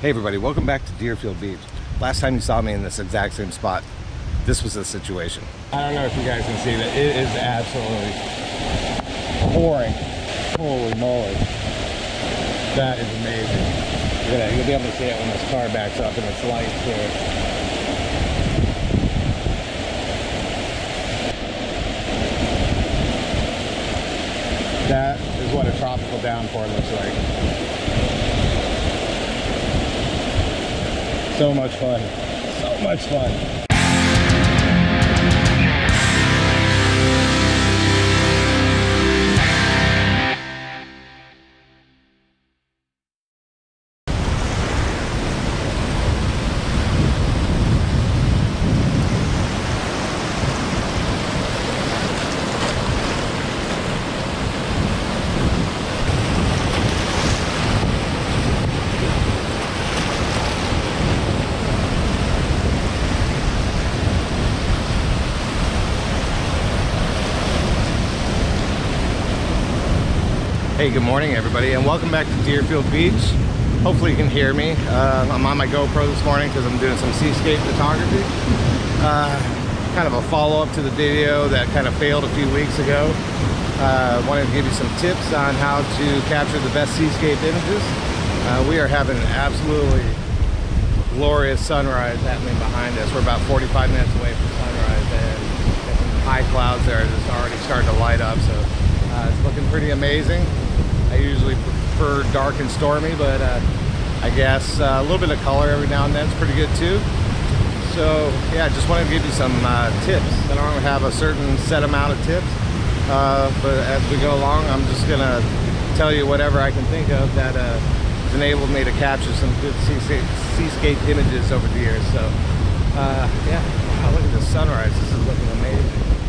Hey everybody, welcome back to Deerfield Beach. Last time you saw me in this exact same spot, this was the situation. I don't know if you guys can see that it is absolutely pouring. Holy moly. That is amazing. You'll be able to see it when this car backs up and it's lights here. That is what a tropical downpour looks like. So much fun. So much fun. Hey, good morning, everybody, and welcome back to Deerfield Beach. Hopefully, you can hear me. Uh, I'm on my GoPro this morning because I'm doing some seascape photography. Uh, kind of a follow up to the video that kind of failed a few weeks ago. Uh, wanted to give you some tips on how to capture the best seascape images. Uh, we are having an absolutely glorious sunrise happening behind us. We're about 45 minutes away from sunrise, and, high clouds there just already starting to light up. So uh, it's looking pretty amazing. I usually prefer dark and stormy, but uh, I guess uh, a little bit of color every now and then is pretty good too. So yeah, I just wanted to give you some uh, tips. I don't have a certain set amount of tips, uh, but as we go along, I'm just gonna tell you whatever I can think of that uh, has enabled me to capture some good seascape, seascape images over the years. So uh, yeah, wow, look at the sunrise. This is looking amazing.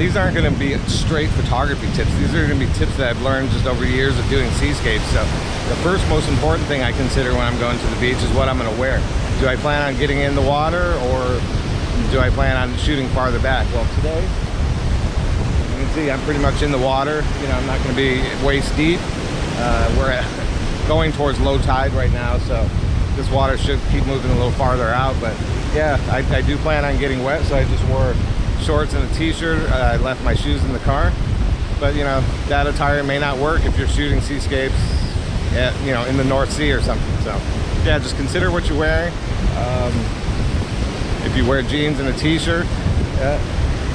These aren't going to be straight photography tips. These are going to be tips that I've learned just over years of doing seascapes. So the first most important thing I consider when I'm going to the beach is what I'm going to wear. Do I plan on getting in the water or do I plan on shooting farther back? Well, today, you can see I'm pretty much in the water. You know, I'm not going to be waist deep. Uh, we're going towards low tide right now, so this water should keep moving a little farther out. But yeah, I, I do plan on getting wet, so I just wore shorts and a t-shirt. Uh, I left my shoes in the car. But you know, that attire may not work if you're shooting seascapes at, you know, in the North Sea or something. So yeah, just consider what you're wearing. Um, if you wear jeans and a t-shirt uh,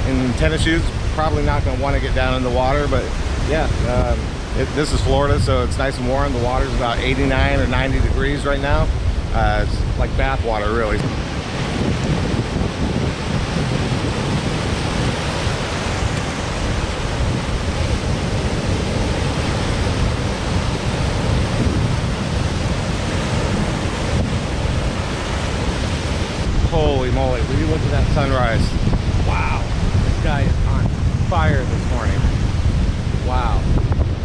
and tennis shoes, probably not going to want to get down in the water. But yeah, um, it, this is Florida, so it's nice and warm. The water's about 89 or 90 degrees right now. Uh, it's like bath water, really. Holy moly, will you look at that sunrise? Wow, this guy is on fire this morning. Wow.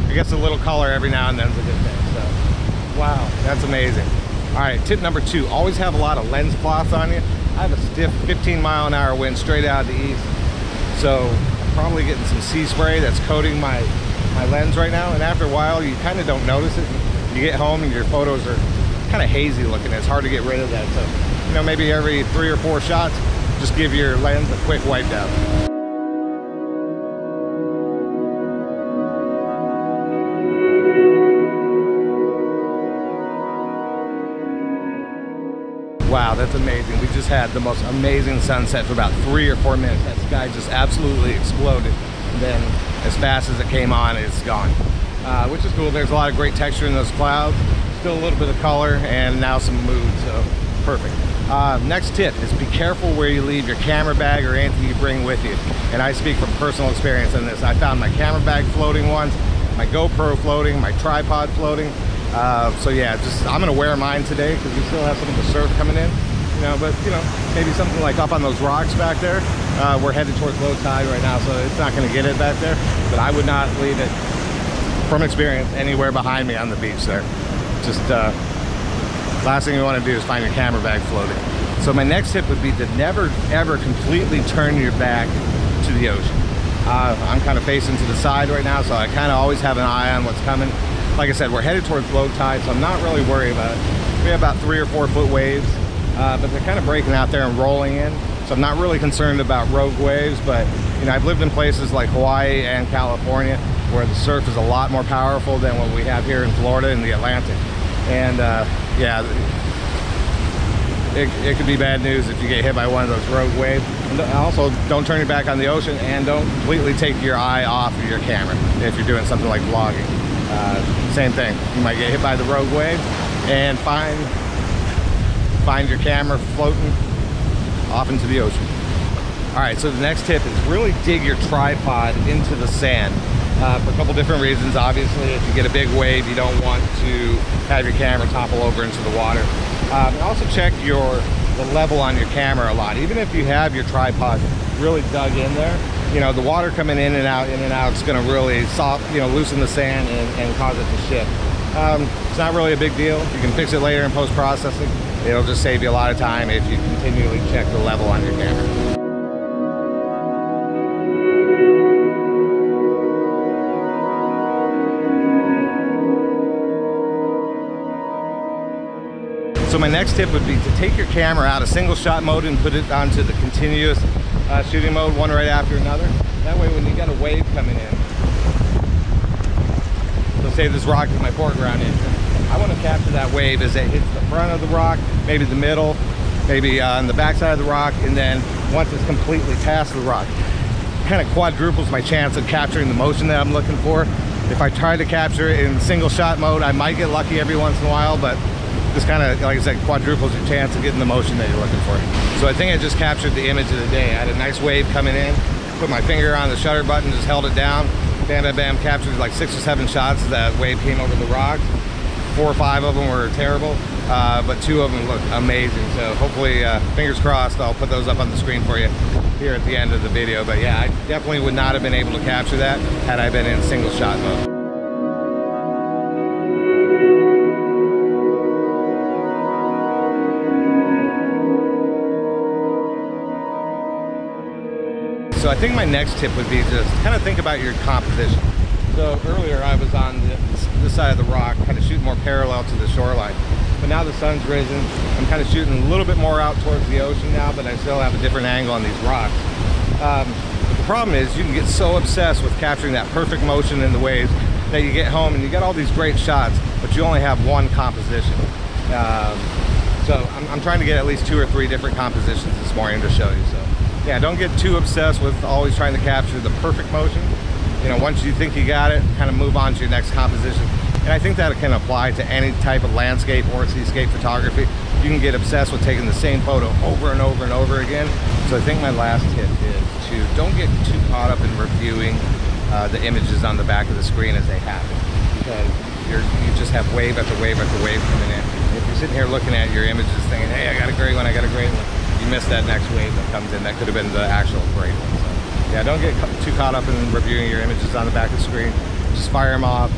I guess a little color every now and then is a good thing, so. Wow, that's amazing. All right, tip number two, always have a lot of lens cloth on you. I have a stiff 15 mile an hour wind straight out of the east. So I'm probably getting some sea spray that's coating my, my lens right now. And after a while, you kind of don't notice it. You get home and your photos are kind of hazy looking. It's hard to get rid of that. So, you know, maybe every three or four shots, just give your lens a quick wipe down. Wow, that's amazing. We just had the most amazing sunset for about three or four minutes. That sky just absolutely exploded. And then as fast as it came on, it's gone. Uh, which is cool. There's a lot of great texture in those clouds. Still a little bit of color and now some mood, so perfect. Uh, next tip is be careful where you leave your camera bag or anything you bring with you. And I speak from personal experience in this. I found my camera bag floating once, my GoPro floating, my tripod floating. Uh, so yeah, just I'm gonna wear mine today because we still have some of the surf coming in. You know, but you know, maybe something like up on those rocks back there. Uh, we're headed towards low tide right now, so it's not gonna get it back there. But I would not leave it, from experience, anywhere behind me on the beach there. Just uh, last thing you want to do is find your camera bag floating. So my next tip would be to never ever completely turn your back to the ocean. Uh, I'm kind of facing to the side right now, so I kind of always have an eye on what's coming. Like I said, we're headed towards low tide, so I'm not really worried about it. We have about three or four foot waves, uh, but they're kind of breaking out there and rolling in. So I'm not really concerned about rogue waves, but you know, I've lived in places like Hawaii and California where the surf is a lot more powerful than what we have here in Florida in the Atlantic. And uh, yeah, it, it could be bad news if you get hit by one of those rogue waves. And also, don't turn your back on the ocean and don't completely take your eye off of your camera if you're doing something like vlogging. Uh, same thing. You might get hit by the rogue wave and find find your camera floating off into the ocean. All right, so the next tip is really dig your tripod into the sand uh, for a couple different reasons. Obviously, if you get a big wave, you don't want to have your camera topple over into the water. Um, also check your the level on your camera a lot. Even if you have your tripod really dug in there, you know, the water coming in and out, in and out, is going to really soft, you know, loosen the sand and, and cause it to shift. Um, it's not really a big deal. You can fix it later in post-processing. It'll just save you a lot of time if you continually check the level on your camera. So my next tip would be to take your camera out of single shot mode and put it onto the continuous uh, shooting mode, one right after another. That way when you got a wave coming in, so say this rock is my foreground I want to capture that wave as it hits the front of the rock, maybe the middle, maybe uh, on the back side of the rock, and then once it's completely past the rock, kind of quadruples my chance of capturing the motion that I'm looking for. If I try to capture it in single shot mode, I might get lucky every once in a while, but this kind of, like I said, quadruples your chance of getting the motion that you're looking for. So I think I just captured the image of the day. I had a nice wave coming in, put my finger on the shutter button, just held it down, bam, bam, bam, captured like six or seven shots that wave came over the rocks. Four or five of them were terrible, uh, but two of them look amazing. So hopefully, uh, fingers crossed, I'll put those up on the screen for you here at the end of the video. But yeah, I definitely would not have been able to capture that had I been in single shot mode. Think my next tip would be just kind of think about your composition. So earlier I was on this side of the rock, kind of shooting more parallel to the shoreline. But now the sun's risen, I'm kind of shooting a little bit more out towards the ocean now, but I still have a different angle on these rocks. Um, the problem is you can get so obsessed with capturing that perfect motion in the waves that you get home and you get all these great shots, but you only have one composition. Um, so I'm, I'm, trying to get at least two or three different compositions this morning to show you. So yeah, don't get too obsessed with always trying to capture the perfect motion. You know, once you think you got it, kind of move on to your next composition. And I think that can apply to any type of landscape or seascape photography. You can get obsessed with taking the same photo over and over and over again. So I think my last tip is to don't get too caught up in reviewing uh, the images on the back of the screen as they happen. Because you're, you just have wave after wave after wave coming in. If you're sitting here looking at your images thinking, hey, I got a great one, I got a great one, you miss that next wave that comes in. That could have been the actual great one. So, yeah, don't get too caught up in reviewing your images on the back of the screen. Just fire them off.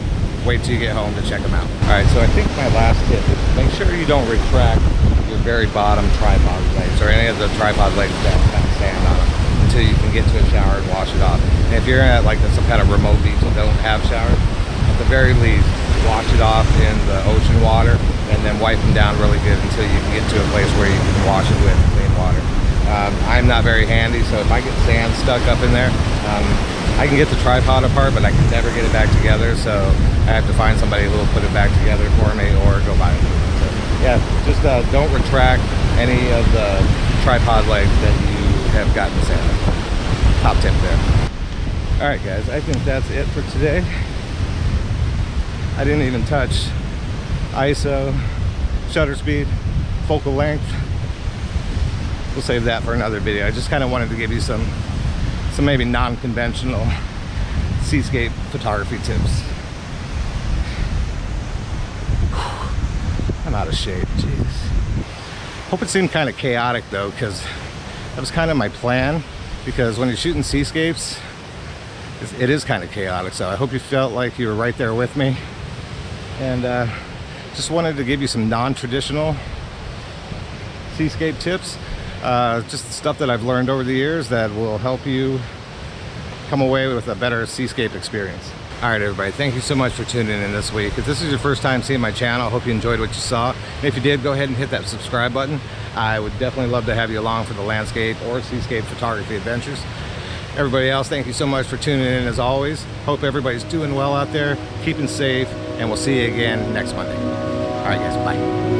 Wait till you get home to check them out. All right, so I think my last tip is make sure you don't retract your very bottom tripod legs or any of the tripod legs that have sand on them until you can get to a shower and wash it off. And if you're at like some kind of remote beach and don't have showers, at the very least, wash it off in the ocean water and then wipe them down really good until you can get to a place where you can wash it with clean water. Um, I'm not very handy, so if I get sand stuck up in there, um, I can get the tripod apart, but I can never get it back together, so I have to find somebody who will put it back together for me or go buy it. So, yeah, just uh, don't retract any of the tripod legs that you have gotten sand. Top tip there. All right, guys, I think that's it for today. I didn't even touch ISO, shutter speed, focal length, we'll save that for another video. I just kind of wanted to give you some, some maybe non-conventional seascape photography tips. I'm out of shape, jeez. Hope it seemed kind of chaotic though, because that was kind of my plan. Because when you're shooting seascapes, it is kind of chaotic. So I hope you felt like you were right there with me. And uh, just wanted to give you some non-traditional seascape tips uh, just stuff that I've learned over the years that will help you come away with a better seascape experience. All right, everybody, thank you so much for tuning in this week. If this is your first time seeing my channel, I hope you enjoyed what you saw. And if you did, go ahead and hit that subscribe button. I would definitely love to have you along for the landscape or seascape photography adventures. Everybody else, thank you so much for tuning in as always. Hope everybody's doing well out there, keeping safe, and we'll see you again next Monday. Ah, All right, guys, bye.